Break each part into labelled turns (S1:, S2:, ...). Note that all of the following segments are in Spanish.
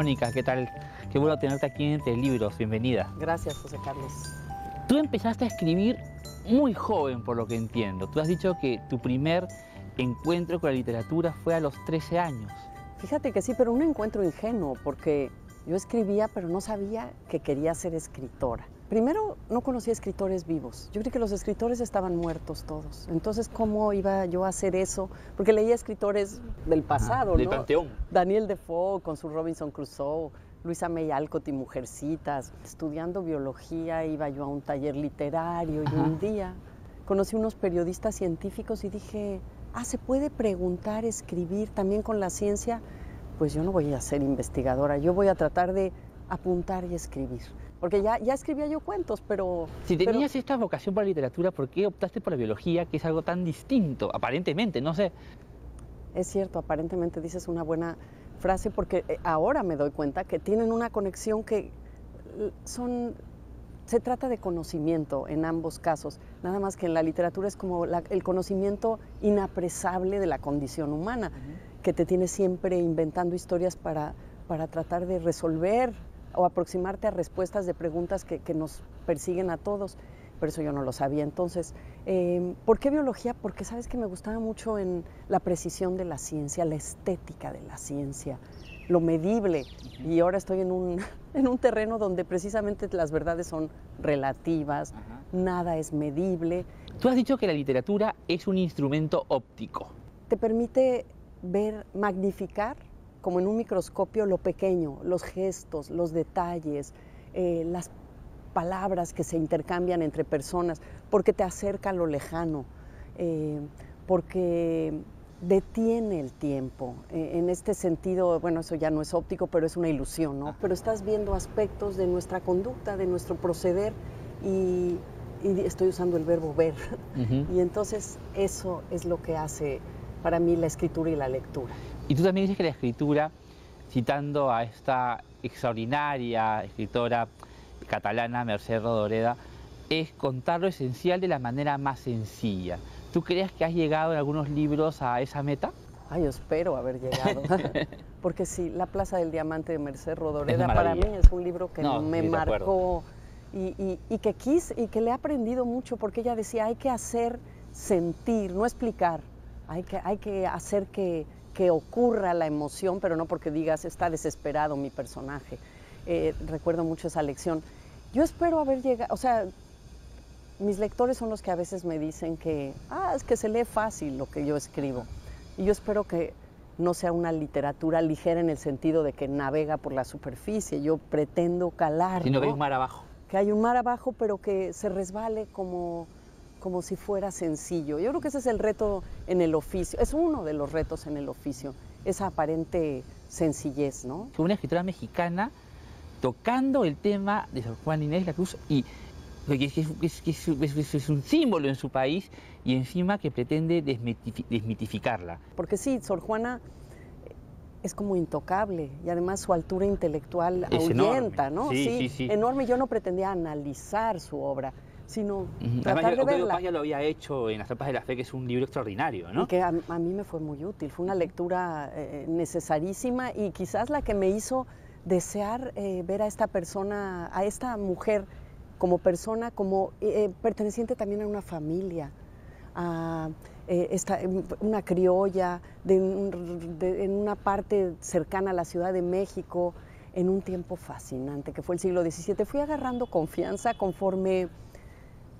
S1: Mónica, ¿qué tal? Qué bueno tenerte aquí en Entre Libros, bienvenida.
S2: Gracias, José Carlos.
S1: Tú empezaste a escribir muy joven, por lo que entiendo. Tú has dicho que tu primer encuentro con la literatura fue a los 13 años.
S2: Fíjate que sí, pero un encuentro ingenuo, porque yo escribía, pero no sabía que quería ser escritora. Primero, no conocía escritores vivos. Yo creí que los escritores estaban muertos todos. Entonces, ¿cómo iba yo a hacer eso? Porque leía escritores del pasado,
S1: del
S2: ¿no?
S1: panteón.
S2: Daniel Defoe con su Robinson Crusoe, Luisa May Alcott y Mujercitas. Estudiando biología iba yo a un taller literario y un día conocí unos periodistas científicos y dije, ah, ¿se puede preguntar, escribir también con la ciencia? Pues yo no voy a ser investigadora, yo voy a tratar de apuntar y escribir. Porque ya, ya escribía yo cuentos, pero...
S1: Si
S2: pero-
S1: tenías esta vocación por la literatura, ¿por qué optaste por la biología, que es algo tan distinto, aparentemente? No sé.
S2: Es cierto, aparentemente dices una buena frase porque eh, ahora me doy cuenta que tienen una conexión que son se trata de conocimiento en ambos casos, nada más que en la literatura es como la- el conocimiento inapresable de la condición humana, que te tiene siempre inventando historias para, para tratar de resolver o aproximarte a respuestas de preguntas que, que nos persiguen a todos. Por eso yo no lo sabía. Entonces, eh, ¿por qué biología? Porque sabes que me gustaba mucho en la precisión de la ciencia, la estética de la ciencia, lo medible. Y ahora estoy en un, en un terreno donde precisamente las verdades son relativas, nada es medible.
S1: Tú has dicho que la literatura es un instrumento óptico.
S2: Te permite ver, magnificar, como en un microscopio, lo pequeño, los gestos, los detalles, eh, las palabras que se intercambian entre personas, porque te acerca a lo lejano, eh, porque detiene el tiempo. Eh, en este sentido, bueno, eso ya no es óptico, pero es una ilusión, ¿no? Pero estás viendo aspectos de nuestra conducta, de nuestro proceder y, y estoy usando el verbo ver. Y entonces eso es lo que hace para mí la escritura y la lectura.
S1: Y tú también dices que la escritura, citando a esta extraordinaria escritora catalana, Mercè Rodoreda, es contar lo esencial de la manera más sencilla. ¿Tú crees que has llegado en algunos libros a esa meta?
S2: Ay, yo espero haber llegado. Porque sí, La Plaza del Diamante de Merced Rodoreda para mí es un libro que
S1: No,
S2: me marcó y, y- y que quise y que le he aprendido mucho porque ella decía hay que hacer sentir, no explicar, hay que, hay que hacer que, que ocurra la emoción, pero no porque digas está desesperado mi personaje. Eh, recuerdo mucho esa lección. Yo espero haber llegado, o sea, mis lectores son los que a veces me dicen que, ah, es que se lee fácil lo que yo escribo. Y yo espero que no sea una literatura ligera en el sentido de que navega por la superficie. Yo pretendo calar,
S1: Si no
S2: ¿no?
S1: veis mar abajo.
S2: que hay un mar abajo, pero que se resbale como, como si fuera sencillo. Yo creo que ese es el reto en el oficio, es uno de los retos en el oficio, esa aparente sencillez, ¿no?
S1: Una escritora mexicana tocando el tema de Sor Juana Inés de la Cruz y que es, que es- que un símbolo en su país y encima que pretende desmitifi- desmitificarla.
S2: Porque sí, Sor Juana es como intocable y además su altura intelectual ahuyenta. ¿no?
S1: Sí, sí, sí.
S2: Enorme. Yo no pretendía analizar su obra, sino
S1: Ujú.
S2: tratar
S1: Además,
S2: de
S1: Octavio
S2: verla.
S1: Paz ya lo había hecho en Las Trampas de la Fe, que es un libro extraordinario, ¿no?
S2: Y que a, a mí me fue muy útil, fue una lectura eh, necesarísima y quizás la que me hizo desear eh, ver a esta persona, a esta mujer como persona, como eh, perteneciente también a una familia, a eh, esta, una criolla de de- en una parte cercana a la Ciudad de México, en un tiempo fascinante que fue el siglo XVII. Fui agarrando confianza conforme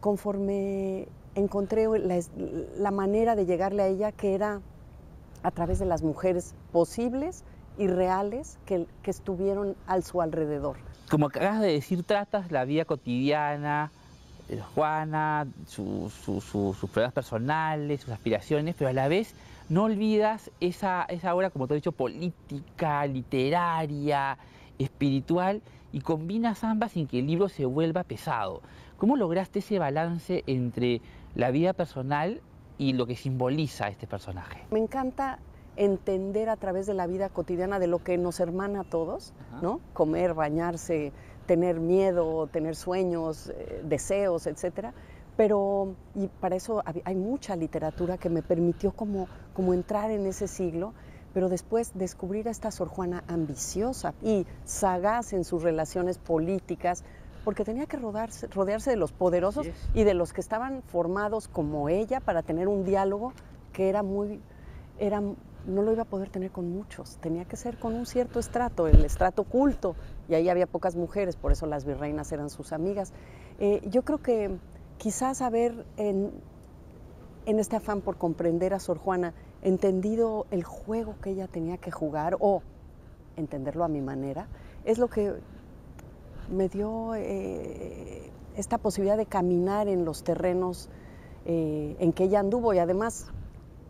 S2: conforme encontré la, manera de llegarle a ella, que era a través de las mujeres posibles y reales que, que estuvieron a su alrededor.
S1: Como acabas de decir, tratas la vida cotidiana Juana, su- su- su- sus problemas personales, sus aspiraciones, pero a la vez no olvidas esa, esa obra, como te he dicho, política, literaria, espiritual, y combinas ambas sin que el libro se vuelva pesado. ¿Cómo lograste ese balance entre la vida personal y lo que simboliza este personaje?
S2: Me encanta entender a través de la vida cotidiana de lo que nos hermana a todos,
S1: Ajá.
S2: ¿no? Comer, bañarse, tener miedo, tener sueños, eh, deseos, etcétera. Pero, y para eso hay mucha literatura que me permitió como, como entrar en ese siglo, pero después descubrir a esta Sor Juana ambiciosa y sagaz en sus relaciones políticas, porque tenía que rodarse, rodearse de los poderosos y de los que estaban formados como ella para tener un diálogo que era muy, era, no lo iba a poder tener con muchos, tenía que ser con un cierto estrato, el estrato culto, y ahí había pocas mujeres, por eso las virreinas eran sus amigas. Eh, yo creo que quizás haber en, en este afán por comprender a Sor Juana, entendido el juego que ella tenía que jugar o entenderlo a mi manera, es lo que me dio eh, esta posibilidad de caminar en los terrenos eh, en que ella anduvo y además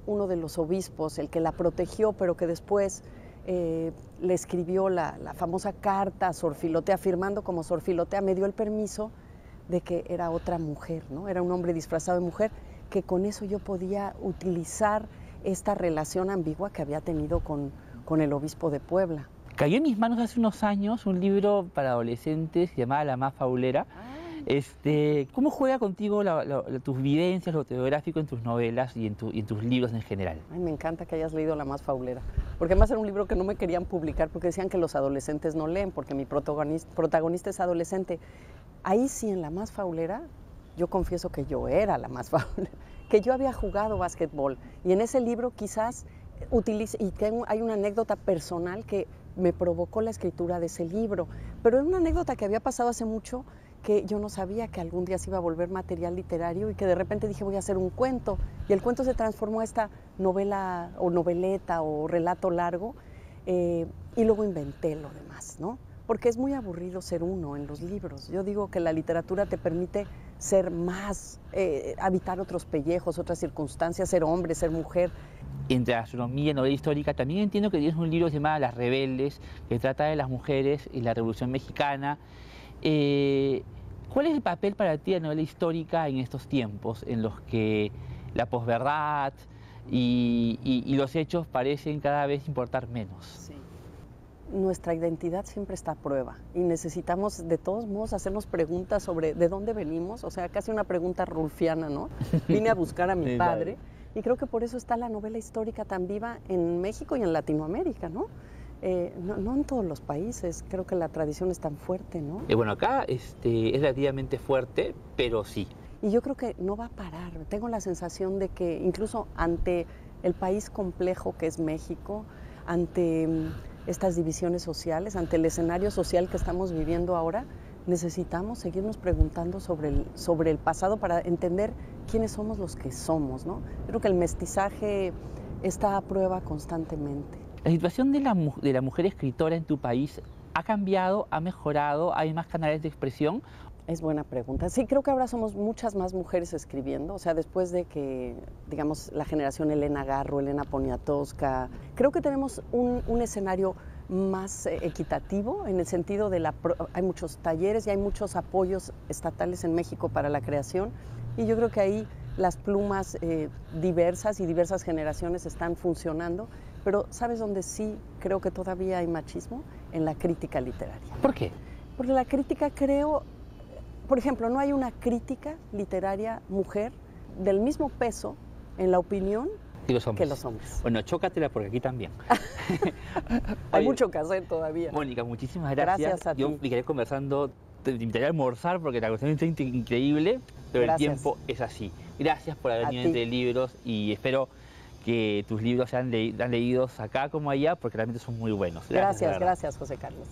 S2: uno de los obispos, el que la protegió, pero que después eh, le escribió la, la, famosa carta a Sor Filotea, afirmando como Sor Filotea, me dio el permiso de que era otra mujer, ¿no? Era un hombre disfrazado de mujer, que con eso yo podía utilizar esta relación ambigua que había tenido con, con el obispo de Puebla.
S1: Cayó en mis manos hace unos años un libro para adolescentes llamado La más faulera. Este, ¿Cómo juega contigo tus vivencias, lo autobiográfico en tus novelas y en, tus libros en general?
S2: Ay, me encanta que hayas leído La más faulera, porque además era un libro que no me querían publicar porque decían que los adolescentes no leen, porque mi protagonista, protagonista es adolescente. Ahí sí, en La más faulera, yo confieso que yo era la más faulera, que yo había jugado básquetbol y en ese libro quizás utilice, y hay una anécdota personal que me provocó la escritura de ese libro. Pero es una anécdota que había pasado hace mucho que yo no sabía que algún día se iba a volver material literario y que de repente dije voy a hacer un cuento. Y el cuento se transformó a esta novela o noveleta o relato largo eh, y luego inventé lo demás, ¿no? Porque es muy aburrido ser uno en los libros. Yo digo que la literatura te permite ser más, eh, habitar otros pellejos, otras circunstancias, ser hombre, ser mujer
S1: entre astronomía y novela histórica, también entiendo que tienes un libro llamado Las Rebeldes, que trata de las mujeres y la Revolución Mexicana. Eh, ¿Cuál es el papel para ti de la novela histórica en estos tiempos en los que la posverdad y, y, los hechos parecen cada vez importar menos? Sí.
S2: Nuestra identidad siempre está a prueba y necesitamos de todos modos hacernos preguntas sobre de dónde venimos, o sea, casi una pregunta rulfiana, ¿no? Vine a buscar a mi padre. Y creo que por eso está la novela histórica tan viva en México y en Latinoamérica, eh, ¿no? no, en todos los países, creo que la tradición es tan fuerte, ¿no?
S1: Eh, bueno, acá este, es relativamente fuerte, pero sí.
S2: Y yo creo que no va a parar. Tengo la sensación de que incluso ante el país complejo que es México, ante mm, estas divisiones sociales, ante el escenario social que estamos viviendo ahora, necesitamos seguirnos preguntando sobre el, sobre el pasado para entender quiénes somos los que somos. ¿no? Creo que el mestizaje está a prueba constantemente.
S1: ¿La situación de la, de la mujer escritora en tu país ha cambiado, ha mejorado? ¿Hay más canales de expresión?
S2: Es buena pregunta. Sí, creo que ahora somos muchas más mujeres escribiendo. O sea, después de que, digamos, la generación Elena Garro, Elena Poniatowska, creo que tenemos un, un escenario más eh, equitativo en el sentido de la hay muchos talleres y hay muchos apoyos estatales en México para la creación y yo creo que ahí las plumas eh, diversas y diversas generaciones están funcionando, pero ¿sabes dónde sí creo que todavía hay machismo? En la crítica literaria.
S1: ¿Por qué?
S2: Porque la crítica creo, por ejemplo, no hay una crítica literaria mujer del mismo peso en la opinión
S1: los.
S2: Que los hombres.
S1: Bueno, chócatela porque aquí también.
S2: Hay mucho que hacer todavía.
S1: Mónica, muchísimas gracias.
S2: Gracias a ti.
S1: Yo me quedé conversando, te invitaría a almorzar porque la cuestión es increíble, pero el tiempo es así. Gracias por haber venido entre libros y espero que tus libros sean, leídos acá como allá porque realmente son muy buenos.
S2: Gracias, gracias, gracias José Carlos.